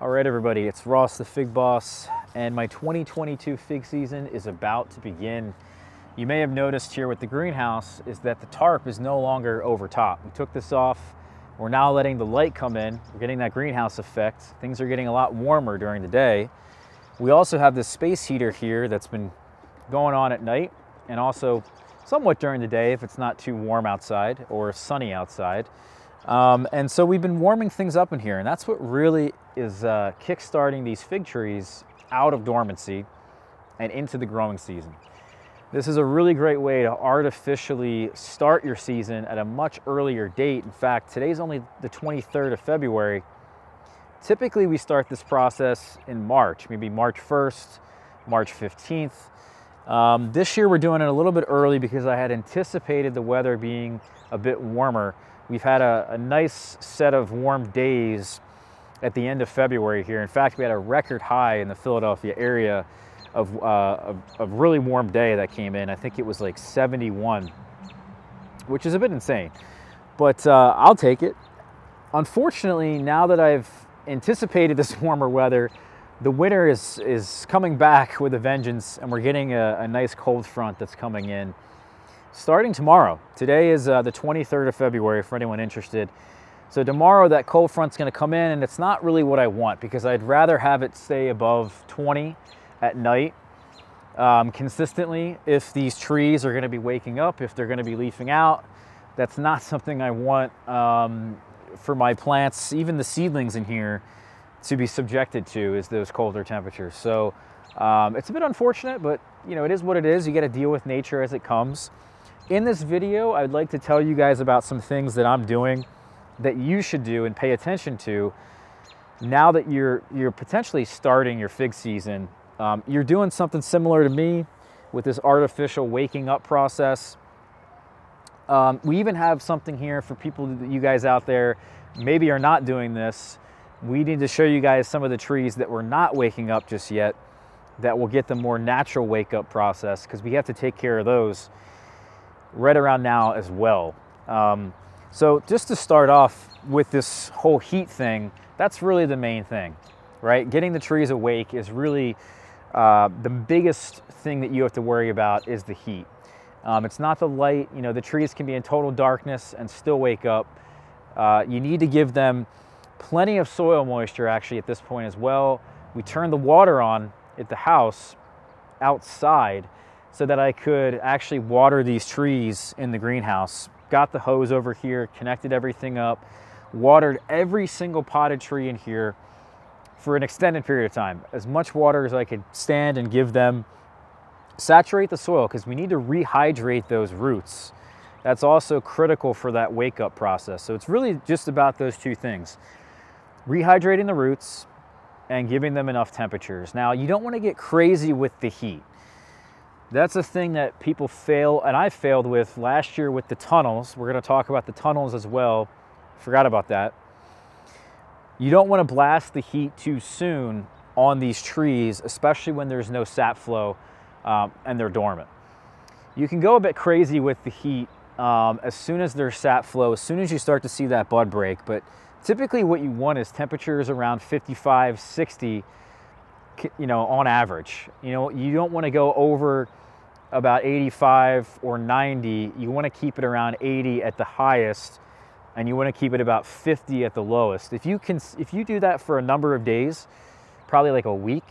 All right, everybody, it's Ross the Fig Boss, and my 2022 fig season is about to begin. You may have noticed here with the greenhouse is that the tarp is no longer over top. We took this off. We're now letting the light come in. We're getting that greenhouse effect. Things are getting a lot warmer during the day. We also have this space heater here that's been going on at night and also somewhat during the day if it's not too warm outside or sunny outside. Um, and so we've been warming things up in here, and that's what really is uh, kickstarting these fig trees out of dormancy and into the growing season. This is a really great way to artificially start your season at a much earlier date. In fact, today's only the 23rd of February. Typically, we start this process in March, maybe March 1st, March 15th. Um, this year, we're doing it a little bit early because I had anticipated the weather being a bit warmer. We've had a, a nice set of warm days at the end of February here. In fact, we had a record high in the Philadelphia area of uh, a, a, really warm day that came in. I think it was like 71, which is a bit insane, but uh, I'll take it. Unfortunately, now that I've anticipated this warmer weather, the winter is, is coming back with a vengeance and we're getting a, a nice cold front that's coming in starting tomorrow. Today is uh, the 23rd of February for anyone interested. So tomorrow that cold front's gonna come in and it's not really what I want because I'd rather have it stay above 20 at night um, consistently if these trees are gonna be waking up, if they're gonna be leafing out. That's not something I want um, for my plants, even the seedlings in here, to be subjected to is those colder temperatures. So um, it's a bit unfortunate, but you know, it is what it is. You gotta deal with nature as it comes. In this video, I'd like to tell you guys about some things that I'm doing that you should do and pay attention to now that you're, you're potentially starting your fig season. Um, you're doing something similar to me with this artificial waking up process. Um, we even have something here for people, that you guys out there, maybe are not doing this. We need to show you guys some of the trees that we're not waking up just yet that will get the more natural wake up process because we have to take care of those right around now as well. Um, so just to start off with this whole heat thing, that's really the main thing, right? Getting the trees awake is really uh, the biggest thing that you have to worry about is the heat. Um, it's not the light, you know, the trees can be in total darkness and still wake up. Uh, you need to give them plenty of soil moisture actually at this point as well. We turn the water on at the house outside so that I could actually water these trees in the greenhouse. Got the hose over here, connected everything up, watered every single potted tree in here for an extended period of time. As much water as I could stand and give them. Saturate the soil because we need to rehydrate those roots. That's also critical for that wake up process. So it's really just about those two things. Rehydrating the roots and giving them enough temperatures. Now, you don't want to get crazy with the heat. That's a thing that people fail, and I failed with last year with the tunnels. We're going to talk about the tunnels as well. Forgot about that. You don't want to blast the heat too soon on these trees, especially when there's no sap flow um, and they're dormant. You can go a bit crazy with the heat um, as soon as there's sap flow, as soon as you start to see that bud break. But typically, what you want is temperatures around 55, 60 you know, on average. You know, you don't want to go over about 85 or 90. You want to keep it around 80 at the highest and you want to keep it about 50 at the lowest. If you can if you do that for a number of days, probably like a week,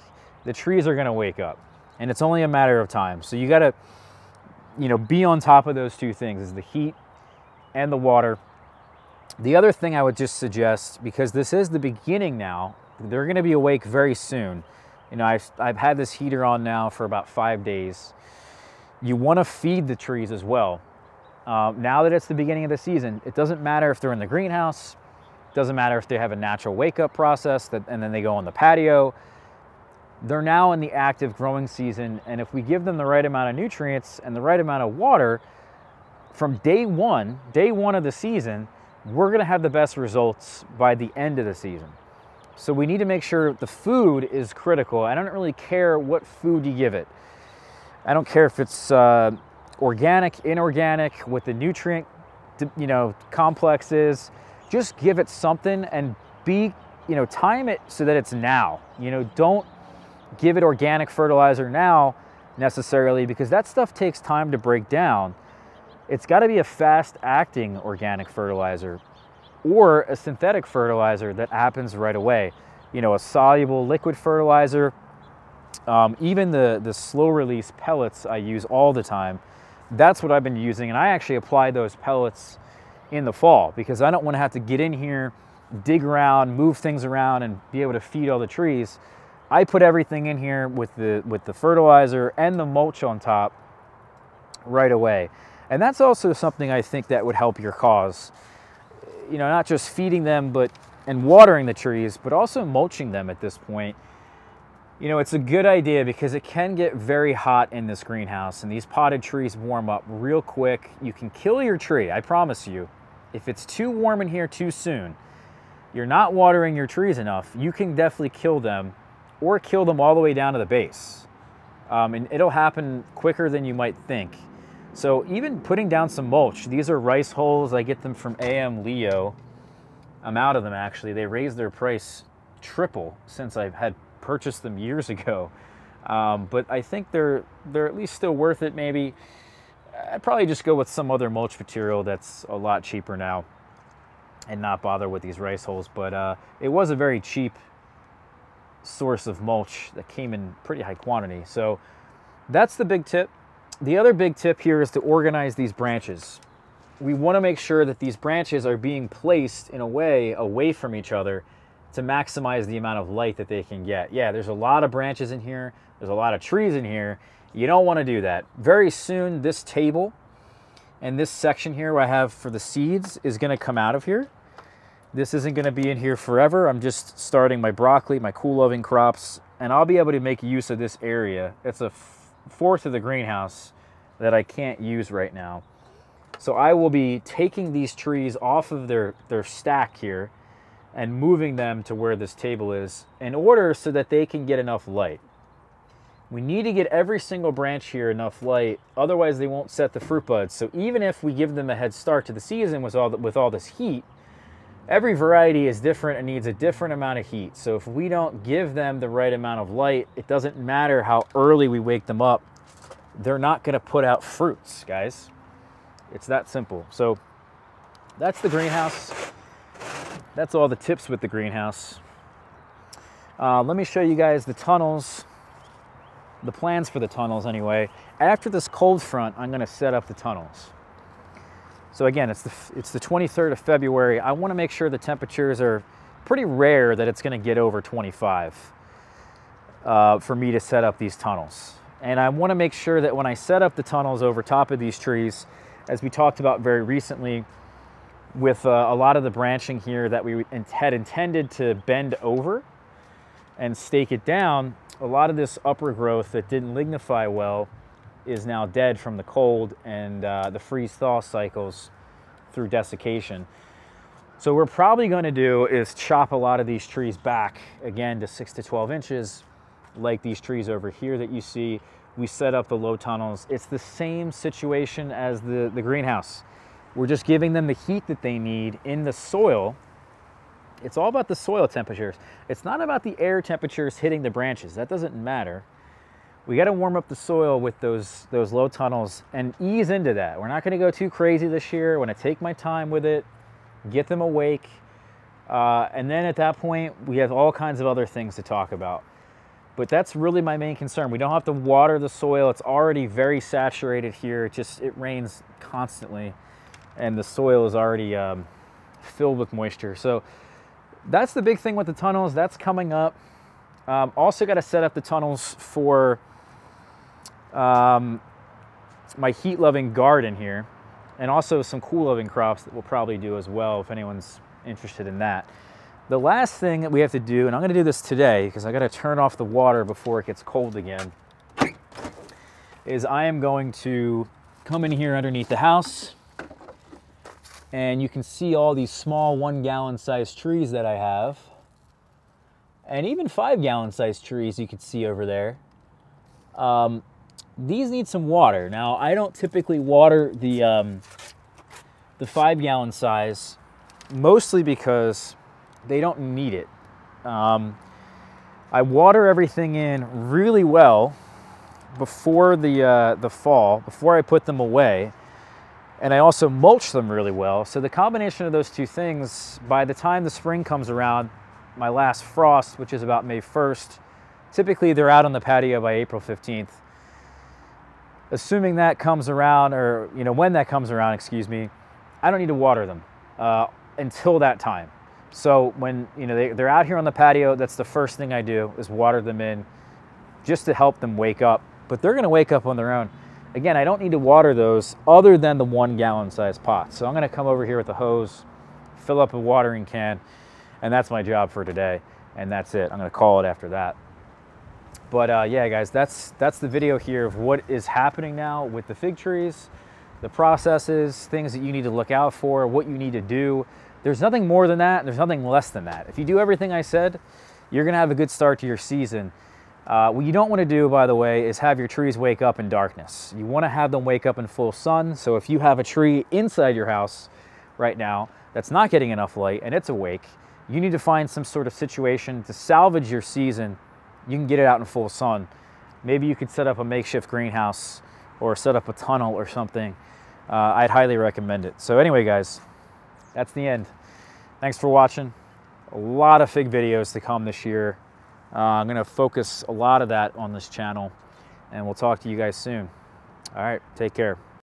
the trees are going to wake up. And it's only a matter of time. So you got to you know, be on top of those two things is the heat and the water. The other thing I would just suggest because this is the beginning now, they're going to be awake very soon you know, I've, I've had this heater on now for about five days. You want to feed the trees as well. Um, now that it's the beginning of the season, it doesn't matter if they're in the greenhouse, doesn't matter if they have a natural wake up process that, and then they go on the patio. They're now in the active growing season, and if we give them the right amount of nutrients and the right amount of water, from day one, day one of the season, we're gonna have the best results by the end of the season. So we need to make sure the food is critical. I don't really care what food you give it. I don't care if it's uh, organic, inorganic, what the nutrient you know complex is. Just give it something and be you know, time it so that it's now. You know, don't give it organic fertilizer now necessarily because that stuff takes time to break down. It's got to be a fast acting organic fertilizer or a synthetic fertilizer that happens right away. You know, a soluble liquid fertilizer, um, even the, the slow release pellets I use all the time. That's what I've been using. And I actually apply those pellets in the fall because I don't want to have to get in here, dig around, move things around and be able to feed all the trees. I put everything in here with the, with the fertilizer and the mulch on top right away. And that's also something I think that would help your cause. You know, not just feeding them but and watering the trees, but also mulching them at this point. You know, it's a good idea because it can get very hot in this greenhouse and these potted trees warm up real quick. You can kill your tree, I promise you. If it's too warm in here too soon, you're not watering your trees enough, you can definitely kill them or kill them all the way down to the base. Um, and it'll happen quicker than you might think. So even putting down some mulch, these are rice hulls. I get them from AM Leo. I'm out of them actually. They raised their price triple since I had purchased them years ago. Um, but I think they're they're at least still worth it. Maybe I'd probably just go with some other mulch material that's a lot cheaper now, and not bother with these rice hulls. But uh, it was a very cheap source of mulch that came in pretty high quantity. So that's the big tip. The other big tip here is to organize these branches. We want to make sure that these branches are being placed in a way away from each other to maximize the amount of light that they can get. Yeah, there's a lot of branches in here. There's a lot of trees in here. You don't want to do that. Very soon, this table and this section here where I have for the seeds is going to come out of here. This isn't going to be in here forever. I'm just starting my broccoli, my cool loving crops, and I'll be able to make use of this area. It's a fourth of the greenhouse that I can't use right now. So I will be taking these trees off of their, their stack here and moving them to where this table is in order so that they can get enough light. We need to get every single branch here enough light, otherwise they won't set the fruit buds. So even if we give them a head start to the season with all, the, with all this heat, every variety is different and needs a different amount of heat. So if we don't give them the right amount of light, it doesn't matter how early we wake them up, they're not gonna put out fruits, guys. It's that simple. So that's the greenhouse. That's all the tips with the greenhouse. Uh, let me show you guys the tunnels, the plans for the tunnels anyway. After this cold front, I'm gonna set up the tunnels. So again, it's the, it's the 23rd of February. I wanna make sure the temperatures are pretty rare that it's gonna get over 25 uh, for me to set up these tunnels. And I wanna make sure that when I set up the tunnels over top of these trees, as we talked about very recently, with uh, a lot of the branching here that we had intended to bend over and stake it down, a lot of this upper growth that didn't lignify well is now dead from the cold and uh, the freeze-thaw cycles through desiccation. So what we're probably going to do is chop a lot of these trees back again to 6 to 12 inches like these trees over here that you see. We set up the low tunnels. It's the same situation as the, the greenhouse. We're just giving them the heat that they need in the soil. It's all about the soil temperatures. It's not about the air temperatures hitting the branches. That doesn't matter we got to warm up the soil with those those low tunnels and ease into that. We're not going to go too crazy this year. I want to take my time with it, get them awake, uh, and then at that point we have all kinds of other things to talk about. But that's really my main concern. We don't have to water the soil. It's already very saturated here. It just it rains constantly, and the soil is already um, filled with moisture. So that's the big thing with the tunnels. That's coming up. Um, also got to set up the tunnels for um, my heat loving garden here, and also some cool loving crops that we'll probably do as well if anyone's interested in that. The last thing that we have to do, and I'm gonna do this today because I gotta turn off the water before it gets cold again, is I am going to come in here underneath the house and you can see all these small one gallon sized trees that I have. And even five gallon sized trees you can see over there. Um, these need some water. Now, I don't typically water the, um, the five gallon size, mostly because they don't need it. Um, I water everything in really well before the, uh, the fall, before I put them away. And I also mulch them really well. So the combination of those two things, by the time the spring comes around, my last frost, which is about May 1st, typically they're out on the patio by April 15th. Assuming that comes around, or you know, when that comes around, excuse me, I don't need to water them uh, until that time. So when you know they, they're out here on the patio, that's the first thing I do is water them in, just to help them wake up. But they're going to wake up on their own. Again, I don't need to water those other than the one gallon size pot. So I'm going to come over here with a hose, fill up a watering can, and that's my job for today. And that's it. I'm going to call it after that. But uh, yeah, guys, that's that's the video here of what is happening now with the fig trees, the processes, things that you need to look out for, what you need to do. There's nothing more than that. There's nothing less than that. If you do everything I said, you're gonna have a good start to your season. Uh, what you don't want to do, by the way, is have your trees wake up in darkness. You want to have them wake up in full sun. So if you have a tree inside your house right now that's not getting enough light and it's awake, you need to find some sort of situation to salvage your season you can get it out in full sun. Maybe you could set up a makeshift greenhouse or set up a tunnel or something. Uh, I'd highly recommend it. So anyway, guys, that's the end. Thanks for watching. A lot of fig videos to come this year. Uh, I'm going to focus a lot of that on this channel, and we'll talk to you guys soon. All right, take care.